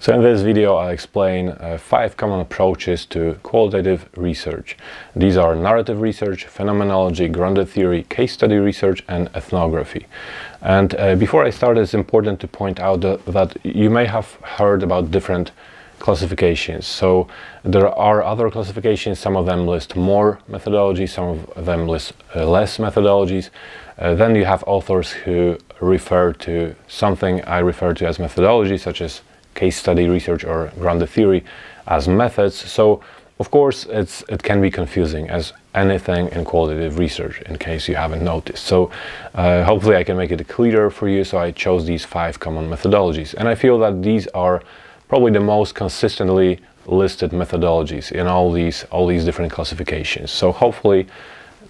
So in this video I'll explain uh, five common approaches to qualitative research. These are narrative research, phenomenology, grounded theory, case study research and ethnography. And uh, before I start it's important to point out that, that you may have heard about different classifications. So there are other classifications, some of them list more methodologies, some of them list uh, less methodologies. Uh, then you have authors who refer to something I refer to as methodology, such as case study research or grounded theory as methods. So of course it's it can be confusing as anything in qualitative research in case you haven't noticed. So uh, hopefully I can make it clearer for you. So I chose these five common methodologies and I feel that these are probably the most consistently listed methodologies in all these all these different classifications. So hopefully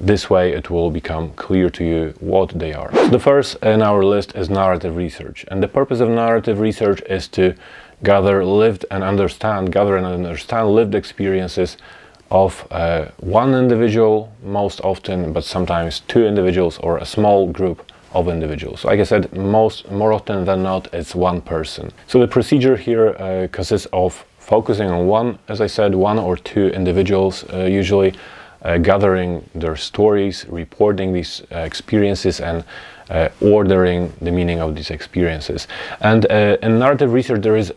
this way it will become clear to you what they are. The first in our list is narrative research. And the purpose of narrative research is to gather lived and understand, gather and understand lived experiences of uh, one individual most often, but sometimes two individuals or a small group of individuals. Like I said, most more often than not, it's one person. So the procedure here uh, consists of focusing on one, as I said, one or two individuals uh, usually gathering their stories, reporting these uh, experiences, and uh, ordering the meaning of these experiences. And in narrative research, there is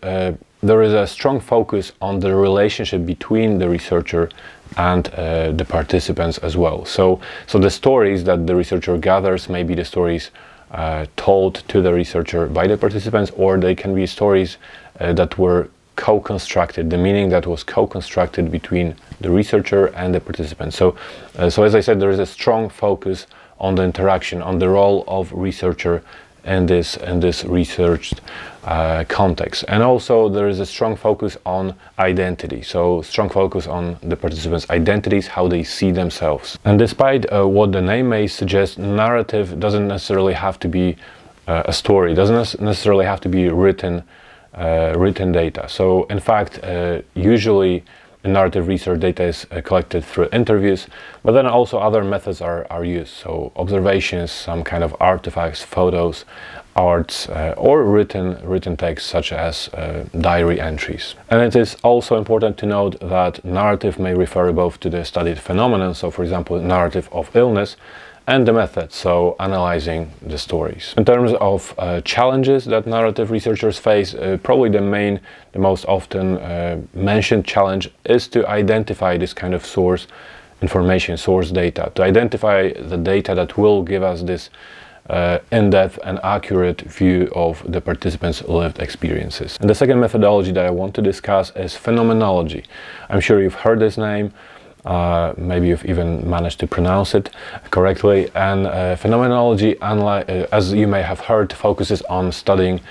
there is a strong focus on the relationship between the researcher and uh, the participants as well. So, so the stories that the researcher gathers may be the stories uh, told to the researcher by the participants, or they can be stories uh, that were co-constructed, the meaning that was co-constructed between the researcher and the participant. So, uh, so as I said, there is a strong focus on the interaction, on the role of researcher in this in this researched uh, context. And also there is a strong focus on identity. So strong focus on the participants' identities, how they see themselves. And despite uh, what the name may suggest, narrative doesn't necessarily have to be uh, a story. It Doesn't necessarily have to be written written data. So in fact, uh, usually narrative research data is uh, collected through interviews, but then also other methods are, are used. So observations, some kind of artifacts, photos, arts, uh, or written, written text such as uh, diary entries. And it is also important to note that narrative may refer both to the studied phenomenon, so for example, narrative of illness, and the method, so analyzing the stories. In terms of uh, challenges that narrative researchers face, uh, probably the main, the most often uh, mentioned challenge is to identify this kind of source information, source data, to identify the data that will give us this uh, in-depth and accurate view of the participants' lived experiences. And the second methodology that I want to discuss is phenomenology. I'm sure you've heard this name. Uh, maybe you've even managed to pronounce it correctly. And uh, phenomenology, unlike, uh, as you may have heard, focuses on studying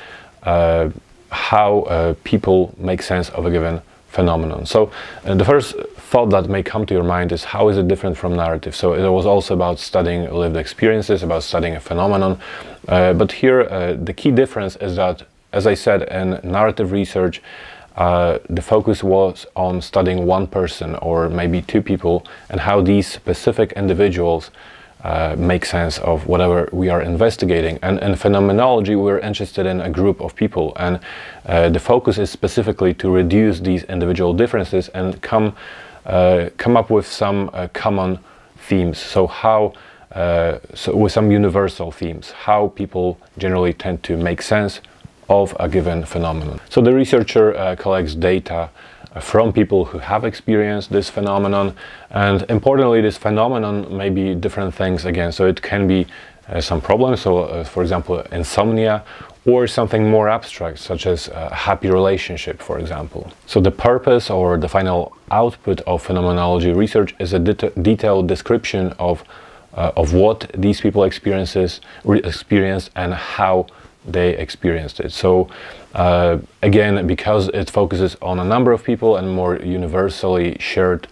uh, how uh, people make sense of a given phenomenon. So uh, the first thought that may come to your mind is how is it different from narrative? So it was also about studying lived experiences, about studying a phenomenon. but here the key difference is that, as I said, in narrative research, uh, the focus was on studying one person or maybe two people and how these specific individuals uh, make sense of whatever we are investigating. And in phenomenology, we're interested in a group of people, and uh, the focus is specifically to reduce these individual differences and come uh, come up with some uh, common themes. So how uh, so with some universal themes, how people generally tend to make sense of a given phenomenon. So the researcher uh, collects data uh, from people who have experienced this phenomenon and importantly this phenomenon may be different things again so it can be uh, some problems so uh, for example insomnia or something more abstract such as a happy relationship for example so the purpose or the final output of phenomenology research is a det detailed description of uh, of what these people experiences experienced and how they experienced it. So uh, again, because it focuses on a number of people and more universally shared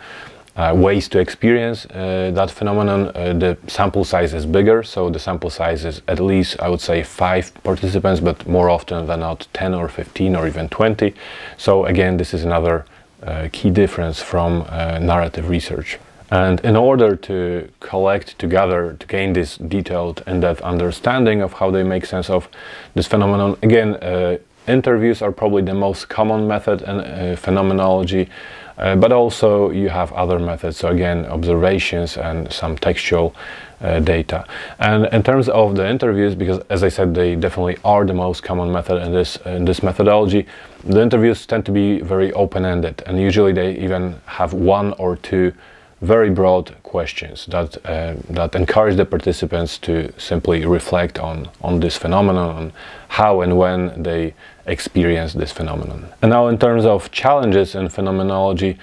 uh, ways to experience uh, that phenomenon, uh, the sample size is bigger. So the sample size is at least, I would say, five participants, but more often than not 10 or 15 or even 20. So again, this is another uh, key difference from uh, narrative research. And in order to collect together, to gain this detailed and that understanding of how they make sense of this phenomenon, again, uh, interviews are probably the most common method in uh, phenomenology, uh, but also you have other methods. So again, observations and some textual uh, data. And in terms of the interviews, because as I said, they definitely are the most common method in this in this methodology. The interviews tend to be very open-ended, and usually they even have one or two very broad questions that uh, that encourage the participants to simply reflect on on this phenomenon, on how and when they experience this phenomenon. And now, in terms of challenges in phenomenology,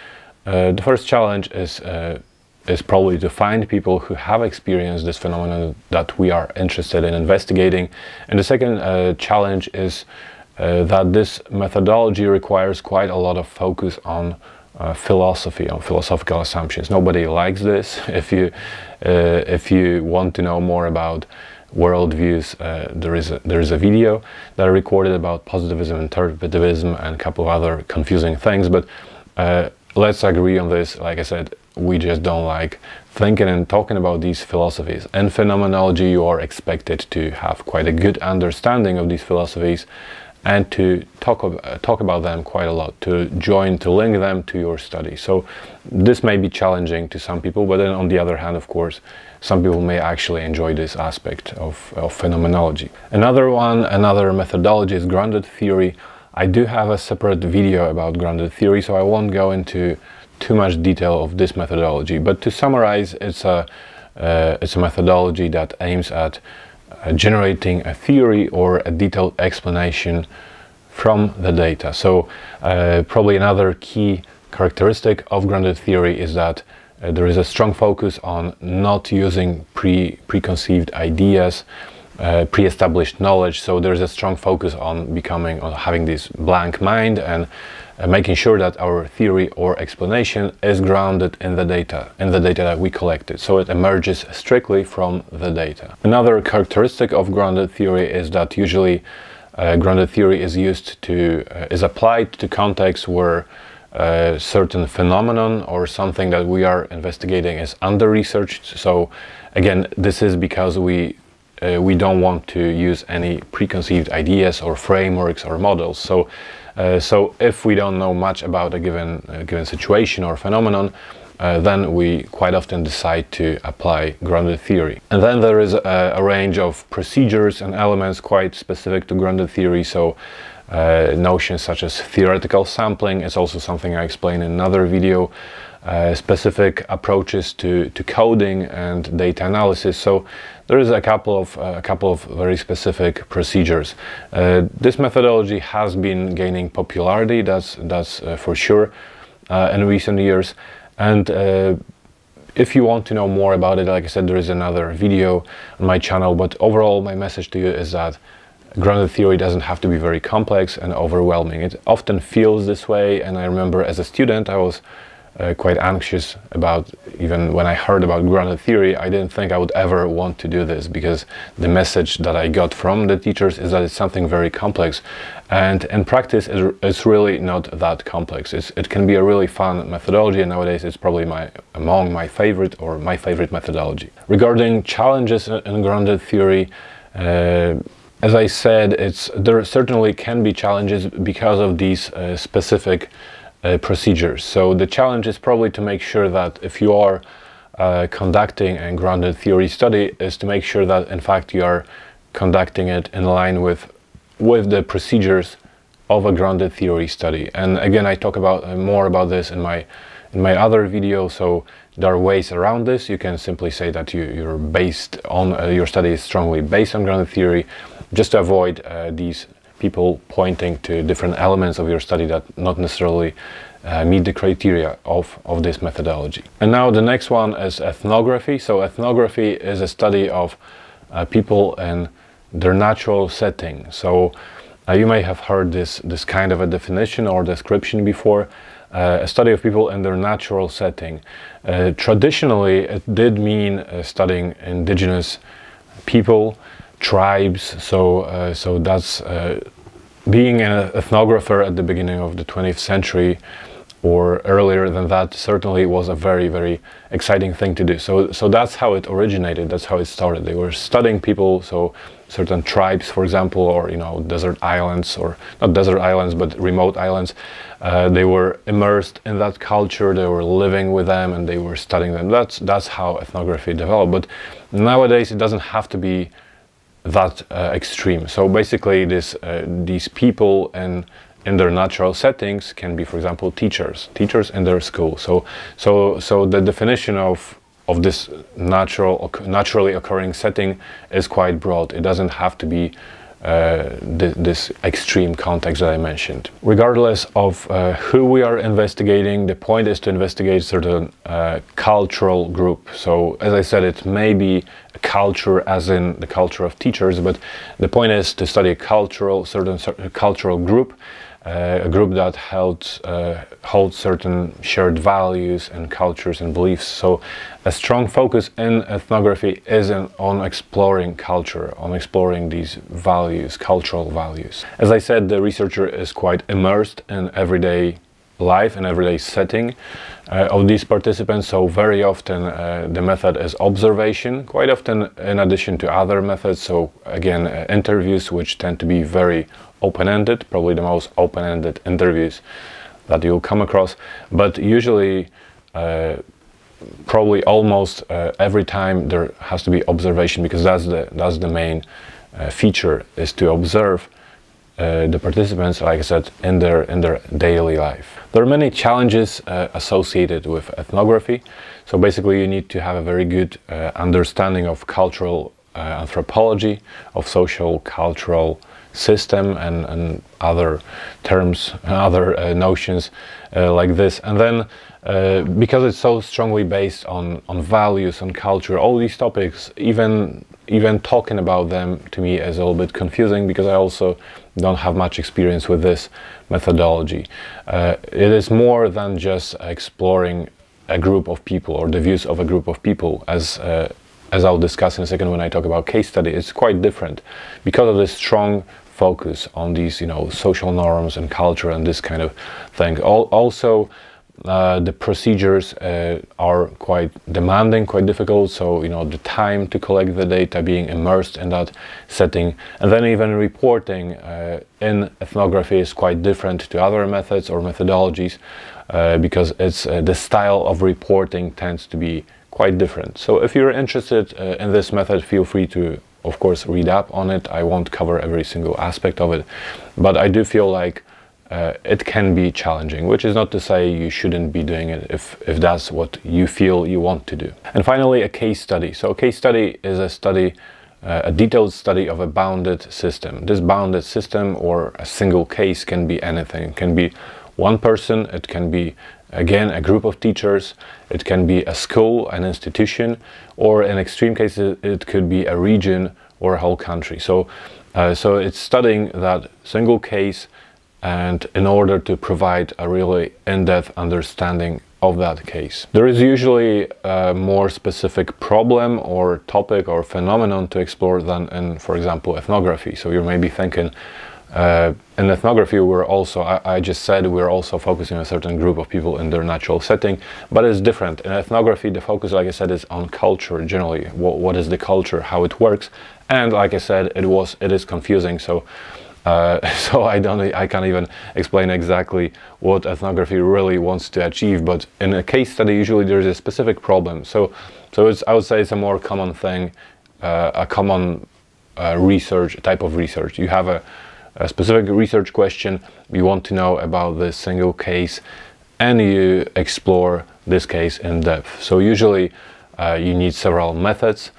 uh, the first challenge is uh, is probably to find people who have experienced this phenomenon that we are interested in investigating. And the second uh, challenge is uh, that this methodology requires quite a lot of focus on uh, philosophy, on philosophical assumptions. Nobody likes this. If you uh, if you want to know more about worldviews, uh, there is a, there is a video that I recorded about positivism, interpretivism, and a couple of other confusing things. But uh, let's agree on this. Like I said, we just don't like thinking and talking about these philosophies. In phenomenology, you are expected to have quite a good understanding of these philosophies and to talk, uh, talk about them quite a lot, to join, to link them to your study. So this may be challenging to some people, but then on the other hand, of course, some people may actually enjoy this aspect of, of phenomenology. Another one, another methodology is grounded theory. I do have a separate video about grounded theory, so I won't go into too much detail of this methodology. But to summarize, it's a, uh, it's a methodology that aims at uh, generating a theory or a detailed explanation from the data. So uh, probably another key characteristic of grounded theory is that uh, there is a strong focus on not using pre preconceived ideas, uh, pre-established knowledge. So there's a strong focus on becoming, on having this blank mind and uh, making sure that our theory or explanation is grounded in the data, in the data that we collected. So it emerges strictly from the data. Another characteristic of grounded theory is that usually uh, grounded theory is used to, uh, is applied to contexts where a uh, certain phenomenon or something that we are investigating is under researched. So again, this is because we uh, we don't want to use any preconceived ideas or frameworks or models. So uh, so if we don't know much about a given, uh, given situation or phenomenon, uh, then we quite often decide to apply grounded theory. And then there is a, a range of procedures and elements quite specific to grounded theory. So uh, notions such as theoretical sampling is also something I explain in another video. Uh, specific approaches to, to coding and data analysis. So there is a couple of uh, a couple of very specific procedures. Uh, this methodology has been gaining popularity. That's that's uh, for sure uh, in recent years. And if you want to know more about it, like I said, there is another video on my channel. But overall, my message to you is that grounded theory doesn't have to be very complex and overwhelming. It often feels this way. And I remember as a student, I was uh, quite anxious about even when I heard about grounded theory I didn't think I would ever want to do this because the message that I got from the teachers is that it's something very complex. And in practice it's really not that complex. It's, it can be a really fun methodology. And nowadays it's probably my among my favorite or my favorite methodology. Regarding challenges in grounded theory uh, as I said, it's, there certainly can be challenges because of these uh, specific uh, procedures. So the challenge is probably to make sure that if you are uh, conducting a grounded theory study is to make sure that in fact you are conducting it in line with with the procedures of a grounded theory study. And again, I talk about uh, more about this in my in my other video. So there are ways around this. You can simply say that you, you're based on uh, your study is strongly based on grounded theory, just to avoid uh, these people pointing to different elements of your study that not necessarily uh, meet the criteria of, of this methodology. And now the next one is ethnography. So ethnography is a study of uh, people in their natural setting. So uh, you may have heard this, this kind of a definition or description before. Uh, a study of people in their natural setting. Uh, traditionally, it did mean uh, studying indigenous people tribes. So, uh, so that's uh, being an ethnographer at the beginning of the 20th century or earlier than that certainly was a very very exciting thing to do so so that's how it originated that's how it started they were studying people so certain tribes, for example, or you know desert islands, or not desert islands, but remote islands. Uh, they were immersed in that culture. They were living with them, and they were studying them. That's that's how ethnography developed. But nowadays, it doesn't have to be that uh, extreme. So basically, this uh, these people and in their natural settings can be, for example, teachers, teachers in their school. So, so, so the definition of of this natural, naturally occurring setting is quite broad. It doesn't have to be uh, th this extreme context that I mentioned. Regardless of uh, who we are investigating, the point is to investigate certain uh, cultural group. So, as I said, it may be a culture, as in the culture of teachers, but the point is to study a cultural, certain, certain cultural group a group that held uh, holds certain shared values and cultures and beliefs. So, a strong focus in ethnography is on exploring culture, on exploring these values, cultural values. As I said, the researcher is quite immersed in everyday life and everyday setting uh, of these participants. So very often uh, the method is observation, quite often in addition to other methods. So again, uh, interviews, which tend to be very open-ended, probably the most open-ended interviews that you'll come across. But usually, uh, probably almost uh, every time there has to be observation because that's the that's the main uh, feature is to observe uh, the participants, like I said, in their in their daily life. There are many challenges uh, associated with ethnography. So basically, you need to have a very good uh, understanding of cultural anthropology, of social cultural system and, and other terms, other uh, notions uh, like this. And then uh, because it's so strongly based on, on values on culture, all these topics, even even talking about them to me is a little bit confusing because I also don't have much experience with this methodology. Uh, it is more than just exploring a group of people or the views of a group of people as uh, as I'll discuss in a second when I talk about case study, it's quite different because of this strong focus on these, you know, social norms and culture and this kind of thing. also, uh, the procedures uh, are quite demanding, quite difficult. So, you know, the time to collect the data, being immersed in that setting, and then even reporting uh, in ethnography is quite different to other methods or methodologies uh, because it's uh, the style of reporting tends to be quite different. So, if you're interested uh, in this method, feel free to of course read up on it. I won't cover every single aspect of it, but I do feel like uh, it can be challenging, which is not to say you shouldn't be doing it if, if that's what you feel you want to do. And finally, a case study. So a case study is a study, uh, a detailed study of a bounded system. This bounded system or a single case can be anything. It can be one person, it can be again a group of teachers, it can be a school, an institution, or in extreme cases it could be a region or a whole country. So, uh, so it's studying that single case and in order to provide a really in-depth understanding of that case. There is usually a more specific problem or topic or phenomenon to explore than in, for example, ethnography. So you may be thinking, uh, in ethnography, we're also, I, I, just said, we're also focusing on a certain group of people in their natural setting, but it's different. In ethnography, the focus, like I said, is on culture generally. what, what is the culture, how it works, and like I said, it was, it is confusing. So, uh, so I don't, I can't even explain exactly what ethnography really wants to achieve. But in a case study, usually there's a specific problem. So, so it's, I would say it's a more common thing, uh, a common uh, research type of research. You have a a specific research question, you want to know about this single case, and you explore this case in depth. So usually uh, you need several methods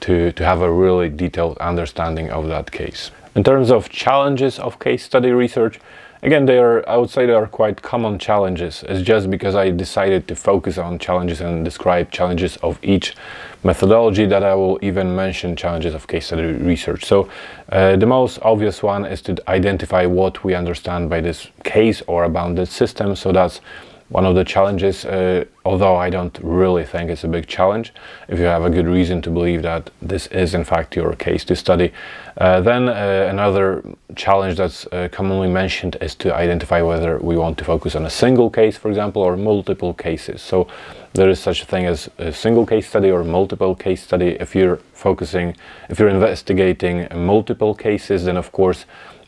to, to have a really detailed understanding of that case. In terms of challenges of case study research, Again, they are, I would say they are quite common challenges. It's just because I decided to focus on challenges and describe challenges of each methodology that I will even mention challenges of case study research. So uh, the most obvious one is to identify what we understand by this case or a bounded system. So that's one of the challenges, uh, although I don't really think it's a big challenge, if you have a good reason to believe that this is in fact your case to study. Uh, then uh, another challenge that's uh, commonly mentioned is to identify whether we want to focus on a single case, for example, or multiple cases. So there is such a thing as a single case study or multiple case study. If you're focusing, if you're investigating multiple cases, then of course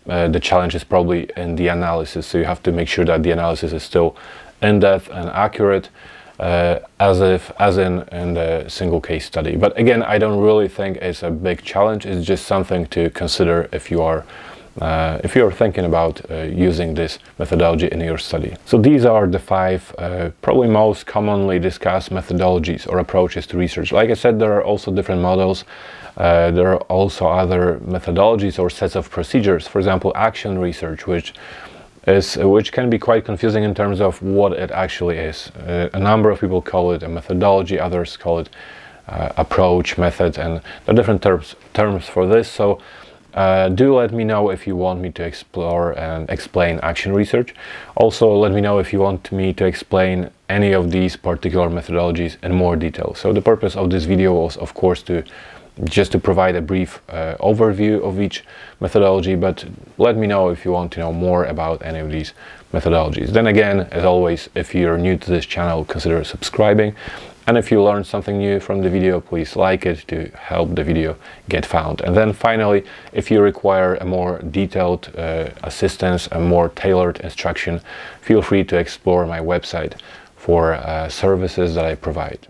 uh, the challenge is probably in the analysis. So you have to make sure that the analysis is still in-depth and accurate uh, as if as in in the single case study. But again, I don't really think it's a big challenge. It's just something to consider if you are uh, if you're thinking about uh, using this methodology in your study. So these are the five uh, probably most commonly discussed methodologies or approaches to research. Like I said, there are also different models. Uh, there are also other methodologies or sets of procedures. For example, action research, which is which can be quite confusing in terms of what it actually is. Uh, a number of people call it a methodology, others call it uh, approach, method, and there are different terms terms for this. So uh, do let me know if you want me to explore and explain action research. Also, let me know if you want me to explain any of these particular methodologies in more detail. So the purpose of this video was, of course, to just to provide a brief uh, overview of each methodology, but let me know if you want to know more about any of these methodologies. Then again, as always, if you're new to this channel, consider subscribing. And if you learned something new from the video, please like it to help the video get found. And then finally, if you require a more detailed uh, assistance, a more tailored instruction, feel free to explore my website for uh, services that I provide.